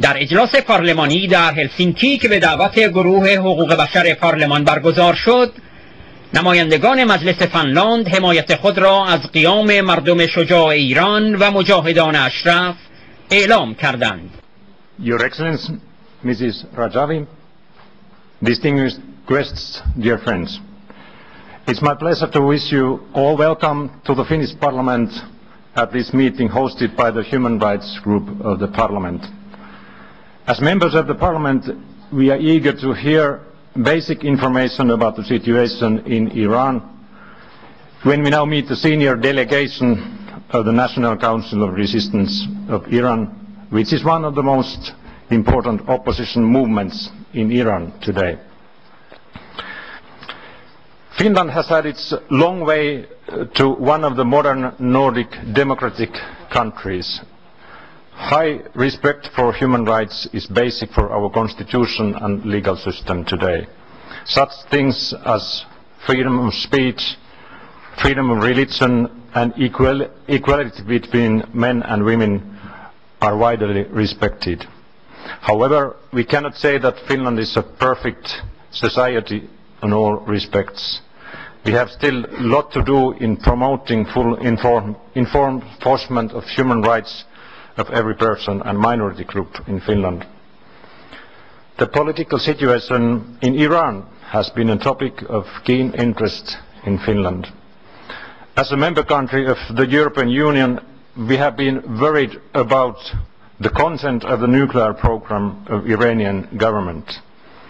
در اجلاس پارلمانی در هلسینکی که به دعوت گروه حقوق بشر پارلمان برگزار شد نمایندگان مجلس فنلاند حمایت خود را از قیام مردم شجاع ایران و مجاهدان اشرف اعلام کردند Your Excellency, Mrs. Rajavi, distinguished guests, dear friends. It's my pleasure to wish you all welcome to the Finnish Parliament at this meeting hosted by the Human Rights Group of the Parliament. As members of the Parliament, we are eager to hear basic information about the situation in Iran when we now meet the senior delegation of the National Council of Resistance of Iran, which is one of the most important opposition movements in Iran today. Finland has had its long way to one of the modern Nordic democratic countries. High respect for human rights is basic for our constitution and legal system today. Such things as freedom of speech, freedom of religion and equal, equality between men and women are widely respected. However, we cannot say that Finland is a perfect society in all respects we have still a lot to do in promoting full inform, enforcement of human rights of every person and minority group in Finland. The political situation in Iran has been a topic of keen interest in Finland. As a member country of the European Union, we have been worried about the content of the nuclear program of Iranian government